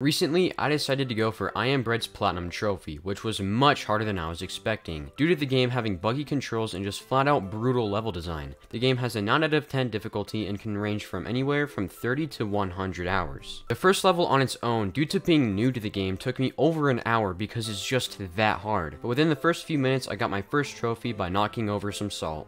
Recently, I decided to go for I Am Bread's Platinum Trophy, which was much harder than I was expecting, due to the game having buggy controls and just flat out brutal level design. The game has a 9 out of 10 difficulty and can range from anywhere from 30 to 100 hours. The first level on its own, due to being new to the game, took me over an hour because it's just that hard, but within the first few minutes I got my first trophy by knocking over some salt.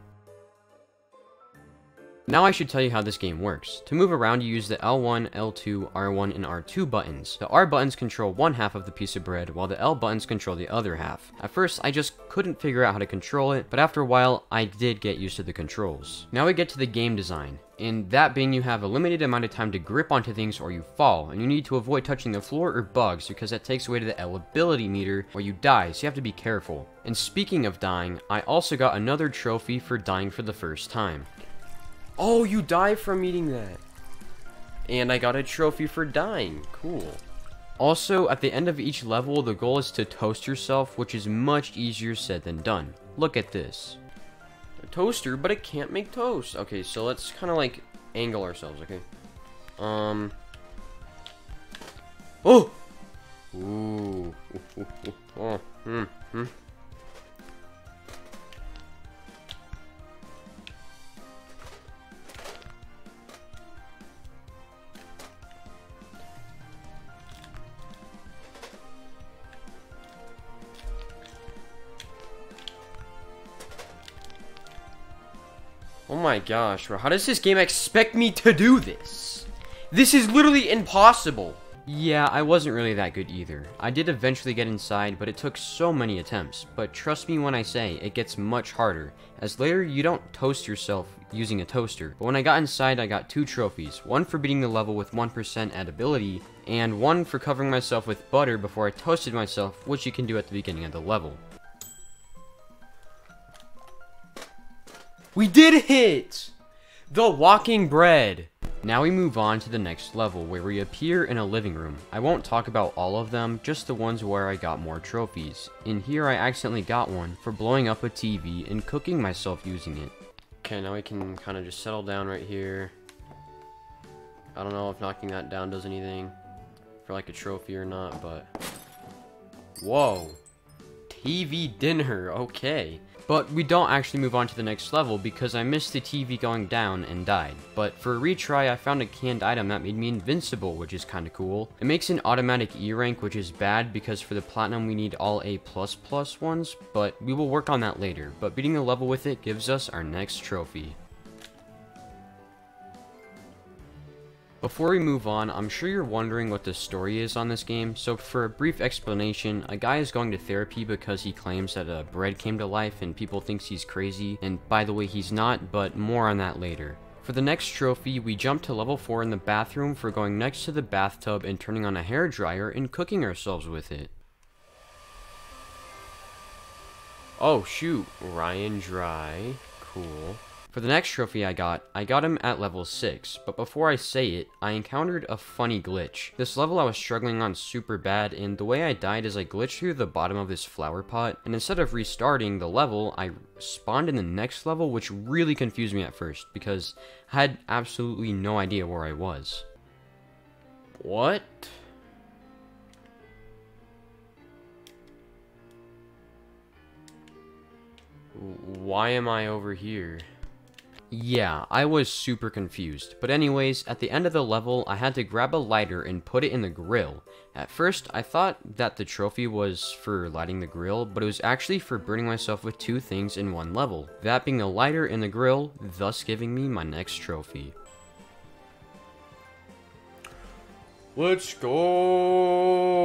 Now I should tell you how this game works. To move around, you use the L1, L2, R1, and R2 buttons. The R buttons control one half of the piece of bread, while the L buttons control the other half. At first, I just couldn't figure out how to control it, but after a while, I did get used to the controls. Now we get to the game design. And that being you have a limited amount of time to grip onto things or you fall, and you need to avoid touching the floor or bugs because that takes away to the edibility meter or you die, so you have to be careful. And speaking of dying, I also got another trophy for dying for the first time. Oh, you die from eating that. And I got a trophy for dying. Cool. Also, at the end of each level, the goal is to toast yourself, which is much easier said than done. Look at this. A toaster, but it can't make toast. Okay, so let's kind of like angle ourselves, okay? Um. Oh! Ooh. Oh, hmm, hmm. Oh my gosh, bro. How does this game expect me to do this? This is literally impossible. Yeah, I wasn't really that good either. I did eventually get inside, but it took so many attempts. But trust me when I say, it gets much harder, as later you don't toast yourself using a toaster. But when I got inside, I got two trophies, one for beating the level with 1% edibility, and one for covering myself with butter before I toasted myself, which you can do at the beginning of the level. We did it! The Walking Bread! Now we move on to the next level, where we appear in a living room. I won't talk about all of them, just the ones where I got more trophies. In here I accidentally got one for blowing up a TV and cooking myself using it. Okay, now we can kind of just settle down right here. I don't know if knocking that down does anything for like a trophy or not, but... Whoa! TV dinner, okay. But we don't actually move on to the next level because I missed the TV going down and died. But for a retry, I found a canned item that made me invincible, which is kinda cool. It makes an automatic E rank, which is bad because for the platinum we need all A++ ones, but we will work on that later. But beating the level with it gives us our next trophy. Before we move on, I'm sure you're wondering what the story is on this game, so for a brief explanation, a guy is going to therapy because he claims that a bread came to life and people thinks he's crazy, and by the way he's not, but more on that later. For the next trophy, we jump to level 4 in the bathroom for going next to the bathtub and turning on a hair dryer and cooking ourselves with it. Oh shoot, Ryan Dry, cool. For the next trophy I got, I got him at level 6, but before I say it, I encountered a funny glitch. This level I was struggling on super bad, and the way I died is I glitched through the bottom of this flower pot, and instead of restarting the level, I spawned in the next level, which really confused me at first, because I had absolutely no idea where I was. What? Why am I over here? Yeah, I was super confused. But anyways, at the end of the level, I had to grab a lighter and put it in the grill. At first, I thought that the trophy was for lighting the grill, but it was actually for burning myself with two things in one level. That being the lighter and the grill, thus giving me my next trophy. Let's go!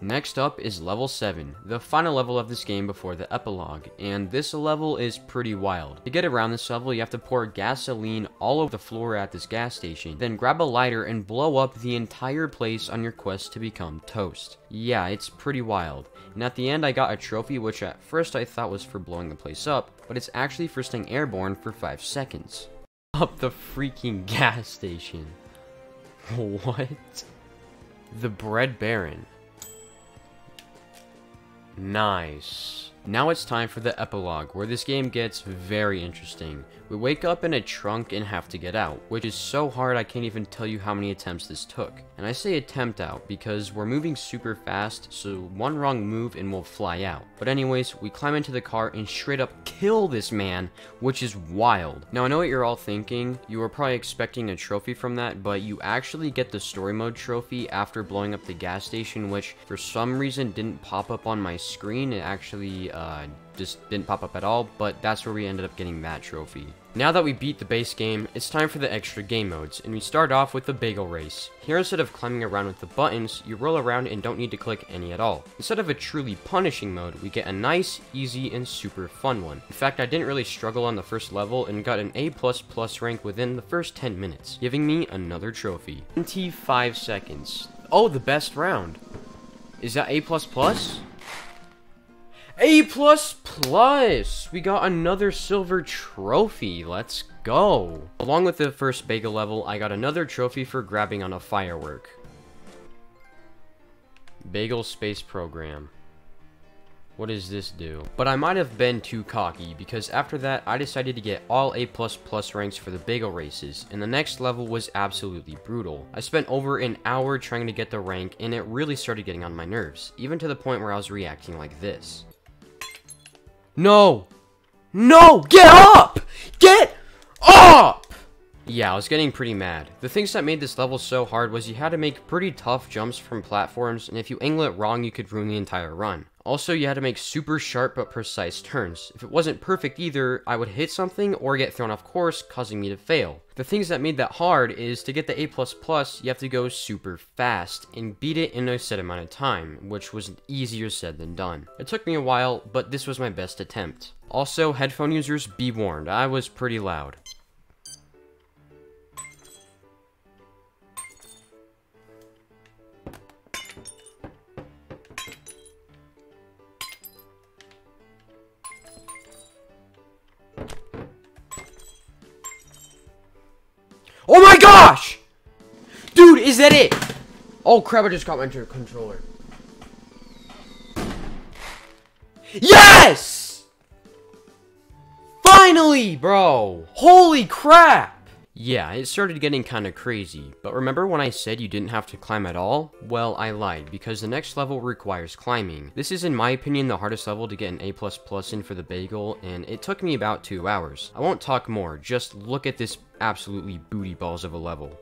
Next up is level 7, the final level of this game before the epilogue, and this level is pretty wild. To get around this level, you have to pour gasoline all over the floor at this gas station, then grab a lighter and blow up the entire place on your quest to become toast. Yeah, it's pretty wild. And at the end, I got a trophy which at first I thought was for blowing the place up, but it's actually for staying airborne for 5 seconds. Up the freaking gas station. What? The Bread Baron. Nice. Now it's time for the epilogue, where this game gets very interesting. We wake up in a trunk and have to get out, which is so hard I can't even tell you how many attempts this took. And I say attempt out because we're moving super fast, so one wrong move and we'll fly out. But anyways, we climb into the car and straight up kill this man, which is wild. Now I know what you're all thinking, you were probably expecting a trophy from that, but you actually get the story mode trophy after blowing up the gas station, which for some reason didn't pop up on my screen, it actually uh, just didn't pop up at all, but that's where we ended up getting that trophy. Now that we beat the base game, it's time for the extra game modes, and we start off with the bagel race. Here instead of climbing around with the buttons, you roll around and don't need to click any at all. Instead of a truly punishing mode, we get a nice, easy, and super fun one. In fact, I didn't really struggle on the first level and got an A++ rank within the first 10 minutes, giving me another trophy. 25 seconds. Oh, the best round. Is that A++? A plus plus! We got another silver trophy. Let's go. Along with the first bagel level, I got another trophy for grabbing on a firework. Bagel Space Program. What does this do? But I might have been too cocky, because after that, I decided to get all A++ ranks for the bagel races, and the next level was absolutely brutal. I spent over an hour trying to get the rank, and it really started getting on my nerves, even to the point where I was reacting like this. No! No! Get up! Get up! Yeah, I was getting pretty mad. The things that made this level so hard was you had to make pretty tough jumps from platforms, and if you angle it wrong, you could ruin the entire run. Also, you had to make super sharp but precise turns. If it wasn't perfect either, I would hit something or get thrown off course, causing me to fail. The things that made that hard is to get the A++, you have to go super fast and beat it in a set amount of time, which was easier said than done. It took me a while, but this was my best attempt. Also, headphone users, be warned, I was pretty loud. Gosh! Dude, is that it? Oh crap, I just got my controller. Yes! Finally, bro! Holy crap! Yeah, it started getting kinda crazy, but remember when I said you didn't have to climb at all? Well, I lied, because the next level requires climbing. This is in my opinion the hardest level to get an A++ in for the bagel, and it took me about 2 hours. I won't talk more, just look at this absolutely booty balls of a level.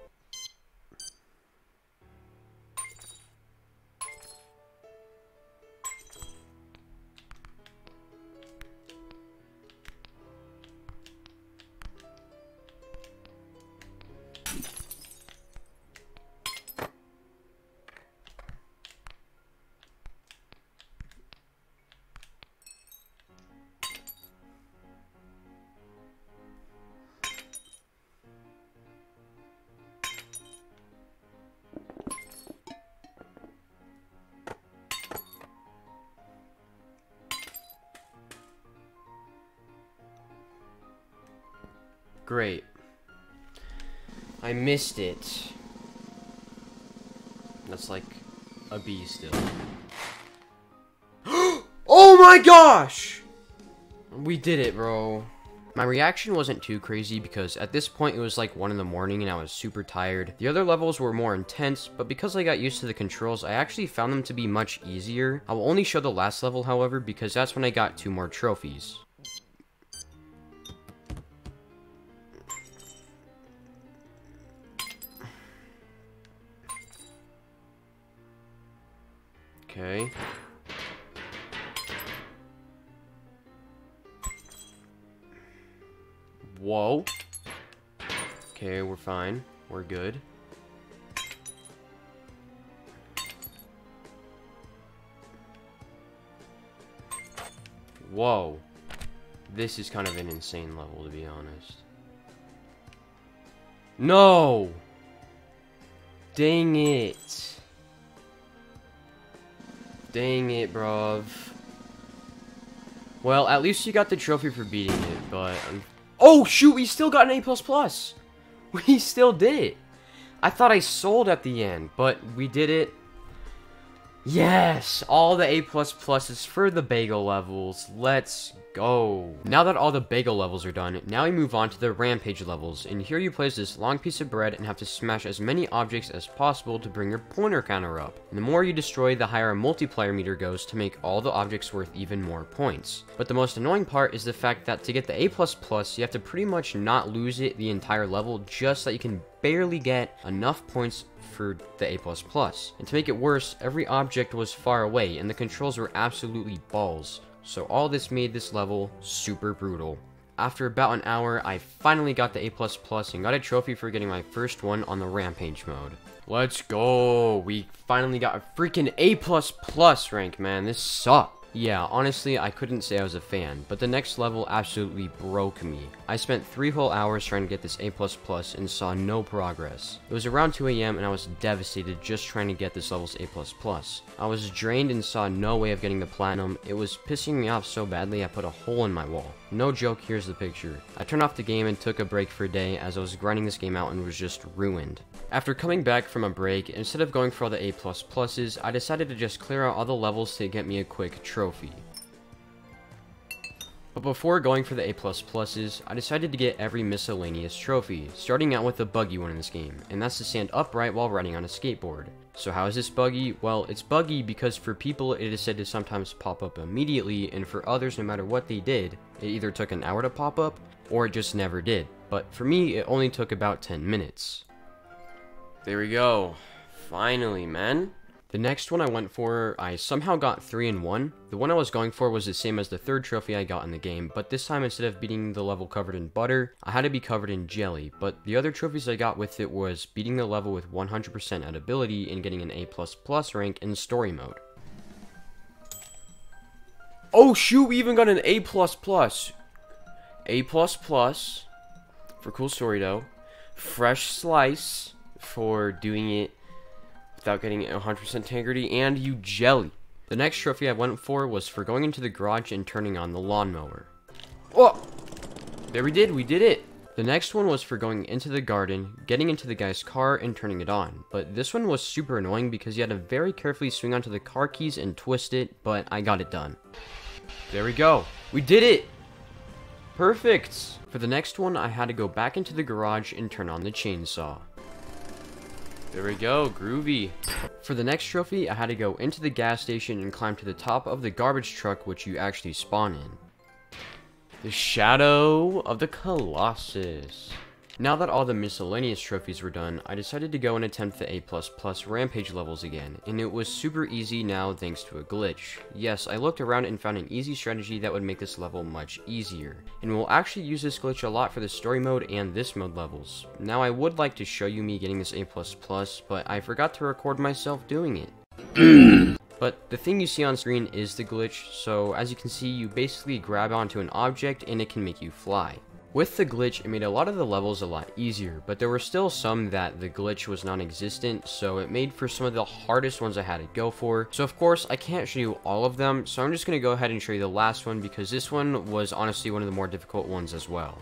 Great. I missed it. That's like a B still. oh my gosh! We did it, bro. My reaction wasn't too crazy because at this point it was like 1 in the morning and I was super tired. The other levels were more intense, but because I got used to the controls, I actually found them to be much easier. I will only show the last level, however, because that's when I got two more trophies. Okay. Whoa. Okay, we're fine. We're good. Whoa. This is kind of an insane level, to be honest. No! Dang it. Dang it, bruv. Well, at least you got the trophy for beating it, but... Um, oh, shoot, we still got an A++! We still did it! I thought I sold at the end, but we did it. Yes! All the A++ is for the bagel levels. Let's go. Now that all the bagel levels are done, now we move on to the rampage levels. And here you place this long piece of bread and have to smash as many objects as possible to bring your pointer counter up. And the more you destroy, the higher a multiplier meter goes to make all the objects worth even more points. But the most annoying part is the fact that to get the A++, plus you have to pretty much not lose it the entire level just so that you can barely get enough points for the A++. And to make it worse, every object was far away and the controls were absolutely balls. So all this made this level super brutal. After about an hour, I finally got the A++ and got a trophy for getting my first one on the Rampage mode. Let's go! We finally got a freaking A++ rank, man. This sucked. Yeah, honestly, I couldn't say I was a fan, but the next level absolutely broke me. I spent 3 whole hours trying to get this A++ and saw no progress. It was around 2am and I was devastated just trying to get this level's A++. I was drained and saw no way of getting the platinum. It was pissing me off so badly I put a hole in my wall. No joke, here's the picture. I turned off the game and took a break for a day as I was grinding this game out and was just ruined. After coming back from a break, instead of going for all the A++s, I decided to just clear out all the levels to get me a quick trophy. But before going for the A++s, I decided to get every miscellaneous trophy, starting out with the buggy one in this game, and that's to stand upright while riding on a skateboard. So how is this buggy? Well, it's buggy because for people it is said to sometimes pop up immediately, and for others, no matter what they did, it either took an hour to pop up, or it just never did. But for me, it only took about 10 minutes. There we go. Finally, man. The next one I went for, I somehow got 3 in 1. The one I was going for was the same as the third trophy I got in the game, but this time instead of beating the level covered in butter, I had to be covered in jelly, but the other trophies I got with it was beating the level with 100% edibility and getting an A++ plus rank in story mode. Oh shoot, we even got an A++! Plus A++, plus for cool story though. Fresh slice for doing it without getting 100% integrity, and you jelly. The next trophy I went for was for going into the garage and turning on the lawnmower. Oh! There we did, we did it! The next one was for going into the garden, getting into the guy's car, and turning it on. But this one was super annoying because you had to very carefully swing onto the car keys and twist it, but I got it done. There we go. We did it! Perfect! For the next one, I had to go back into the garage and turn on the chainsaw. There we go, groovy. For the next trophy, I had to go into the gas station and climb to the top of the garbage truck which you actually spawn in. The Shadow of the Colossus. Now that all the miscellaneous trophies were done, I decided to go and attempt the A++ Rampage levels again, and it was super easy now thanks to a glitch. Yes, I looked around and found an easy strategy that would make this level much easier, and we'll actually use this glitch a lot for the story mode and this mode levels. Now I would like to show you me getting this A++, but I forgot to record myself doing it. But the thing you see on screen is the glitch, so as you can see, you basically grab onto an object and it can make you fly. With the glitch, it made a lot of the levels a lot easier, but there were still some that the glitch was non-existent, so it made for some of the hardest ones I had to go for. So of course, I can't show you all of them, so I'm just going to go ahead and show you the last one because this one was honestly one of the more difficult ones as well.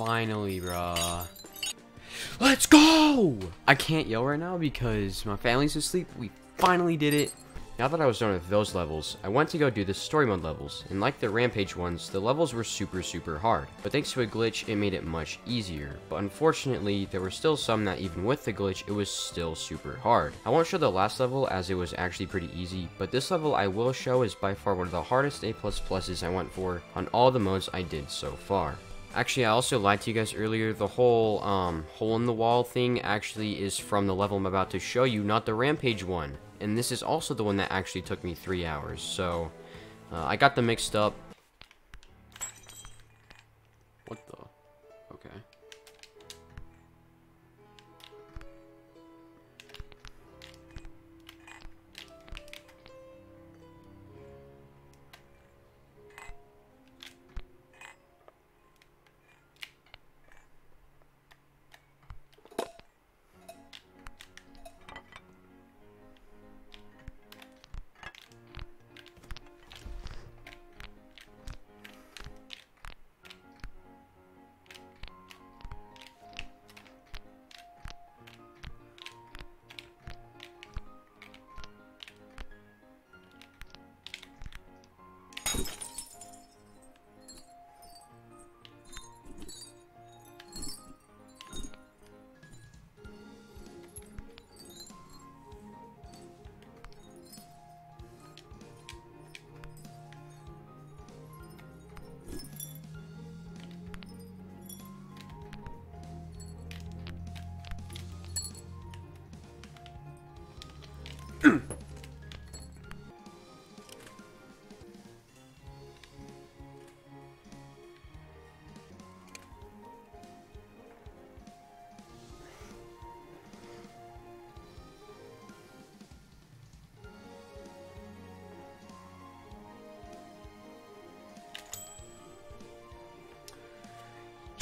Finally, bruh. Let's go! I can't yell right now because my family's asleep. We finally did it. Now that I was done with those levels, I went to go do the story mode levels, and like the rampage ones, the levels were super super hard, but thanks to a glitch it made it much easier, but unfortunately there were still some that even with the glitch it was still super hard. I won't show the last level as it was actually pretty easy, but this level I will show is by far one of the hardest A++ plus pluses I went for on all the modes I did so far. Actually, I also lied to you guys earlier. The whole um, hole in the wall thing actually is from the level I'm about to show you, not the Rampage one. And this is also the one that actually took me three hours. So, uh, I got them mixed up.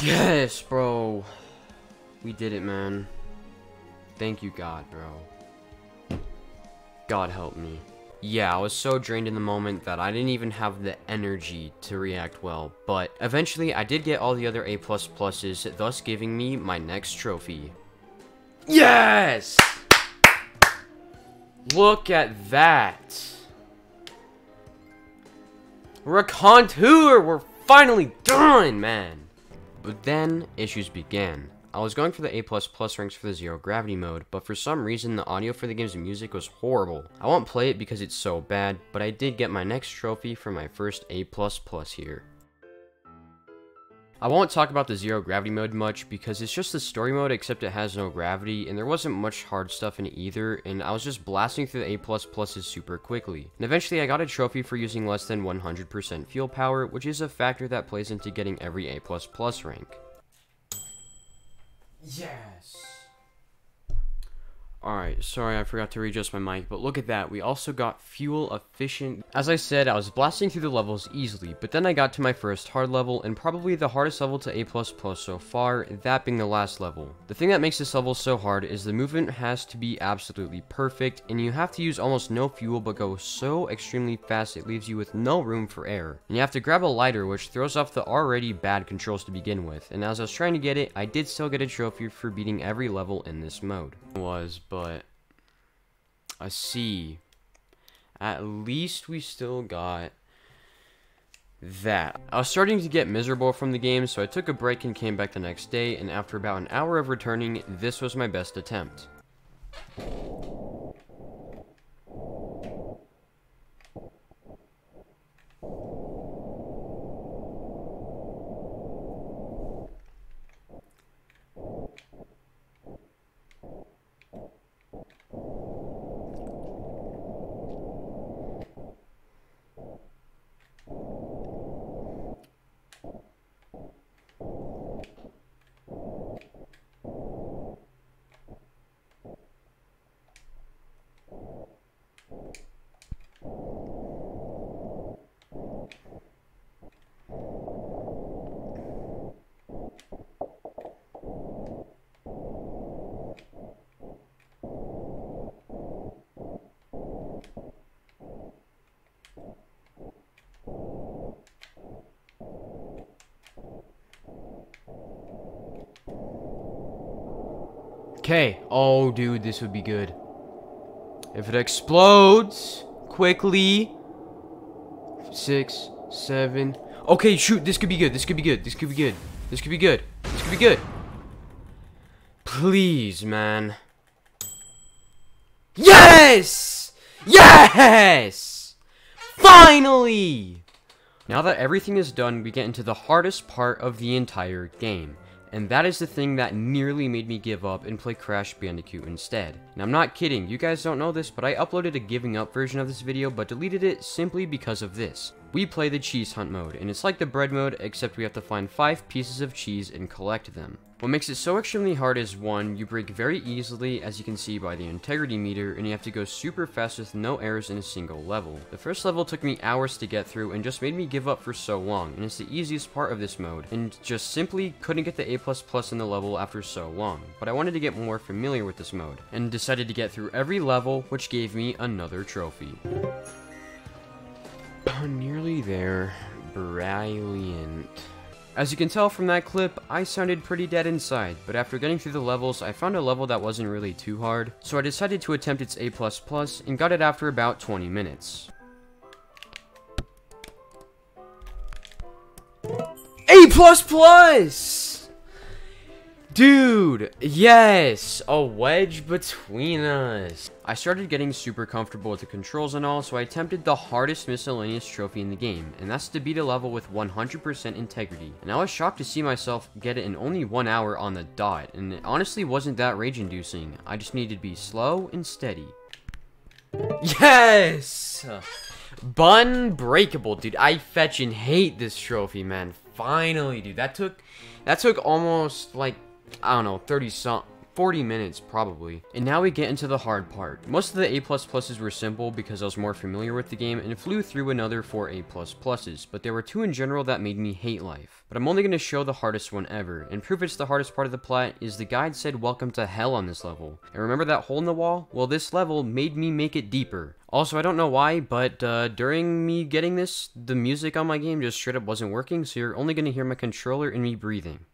Yes, bro. We did it, man. Thank you, God, bro. God help me. Yeah, I was so drained in the moment that I didn't even have the energy to react well, but eventually I did get all the other A++, plus pluses, thus giving me my next trophy. Yes! Look at that! Raconteur! We're finally done, man! But then, issues began. I was going for the A++ ranks for the Zero Gravity mode, but for some reason the audio for the game's music was horrible. I won't play it because it's so bad, but I did get my next trophy for my first A++ here. I won't talk about the zero gravity mode much because it's just the story mode except it has no gravity and there wasn't much hard stuff in either and I was just blasting through the A++'s super quickly. And eventually I got a trophy for using less than 100% fuel power which is a factor that plays into getting every A++ rank. Yes! Alright, sorry I forgot to readjust my mic, but look at that, we also got fuel efficient. As I said, I was blasting through the levels easily, but then I got to my first hard level, and probably the hardest level to A++ so far, that being the last level. The thing that makes this level so hard is the movement has to be absolutely perfect, and you have to use almost no fuel but go so extremely fast it leaves you with no room for error. And you have to grab a lighter which throws off the already bad controls to begin with, and as I was trying to get it, I did still get a trophy for beating every level in this mode. Was, but a C. At least we still got that. I was starting to get miserable from the game, so I took a break and came back the next day, and after about an hour of returning, this was my best attempt. Okay. Oh, dude, this would be good. If it explodes quickly. Six, seven. Okay, shoot. This could be good. This could be good. This could be good. This could be good. This could be good. Please, man. Yes! Yes! Finally! Now that everything is done, we get into the hardest part of the entire game. And that is the thing that nearly made me give up and play Crash Bandicoot instead. And I'm not kidding, you guys don't know this, but I uploaded a giving up version of this video, but deleted it simply because of this. We play the cheese hunt mode, and it's like the bread mode, except we have to find 5 pieces of cheese and collect them. What makes it so extremely hard is 1, you break very easily as you can see by the integrity meter, and you have to go super fast with no errors in a single level. The first level took me hours to get through and just made me give up for so long, and it's the easiest part of this mode, and just simply couldn't get the A++ in the level after so long, but I wanted to get more familiar with this mode, and decided to get through every level, which gave me another trophy. Nearly there. Brilliant. As you can tell from that clip, I sounded pretty dead inside, but after getting through the levels, I found a level that wasn't really too hard, so I decided to attempt its A++ and got it after about 20 minutes. A++! Dude, yes, a wedge between us. I started getting super comfortable with the controls and all, so I attempted the hardest miscellaneous trophy in the game, and that's to beat a level with 100% integrity. And I was shocked to see myself get it in only one hour on the dot, and it honestly wasn't that rage-inducing. I just needed to be slow and steady. Yes! Bun breakable, dude. I fetch and hate this trophy, man. Finally, dude. That took that took almost like I don't know, 30 some 40 minutes, probably. And now we get into the hard part. Most of the A++s were simple because I was more familiar with the game and flew through another 4 A++s, but there were two in general that made me hate life. But I'm only going to show the hardest one ever, and proof it's the hardest part of the plot is the guide said welcome to hell on this level. And remember that hole in the wall? Well, this level made me make it deeper. Also, I don't know why, but uh, during me getting this, the music on my game just straight up wasn't working, so you're only going to hear my controller and me breathing.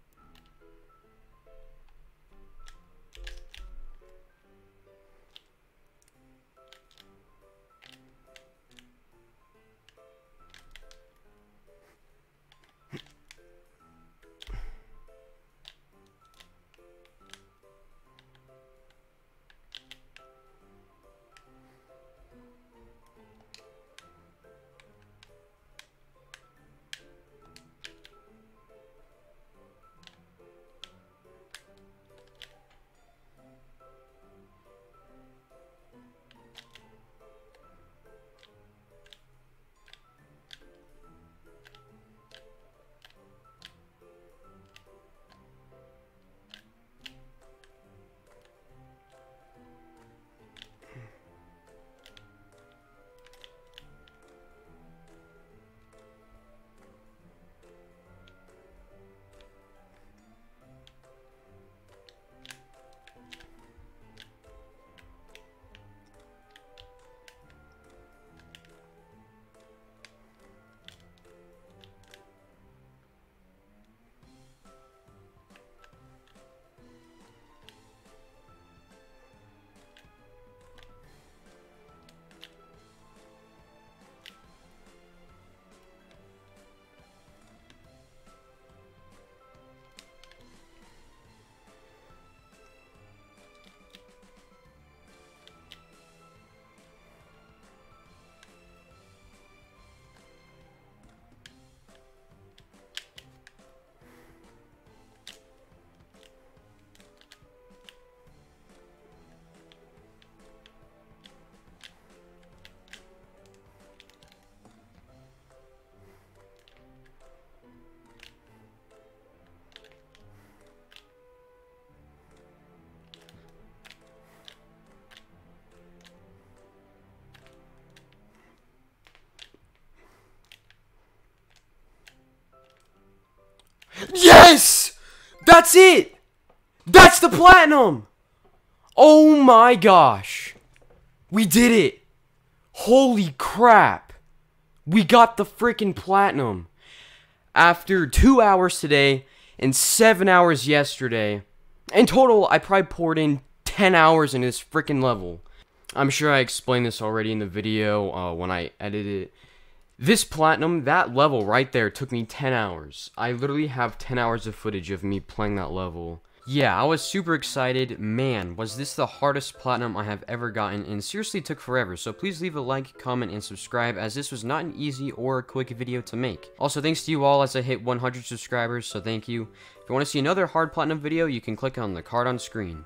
Yes! That's it! That's the platinum! Oh my gosh. We did it! Holy crap! We got the freaking platinum. After two hours today and seven hours yesterday, In total, I probably poured in 10 hours in this freaking level. I'm sure I explained this already in the video uh, when I edited it. This platinum, that level right there took me 10 hours. I literally have 10 hours of footage of me playing that level. Yeah, I was super excited. Man, was this the hardest platinum I have ever gotten and seriously took forever. So please leave a like, comment, and subscribe as this was not an easy or a quick video to make. Also, thanks to you all as I hit 100 subscribers, so thank you. If you want to see another hard platinum video, you can click on the card on screen.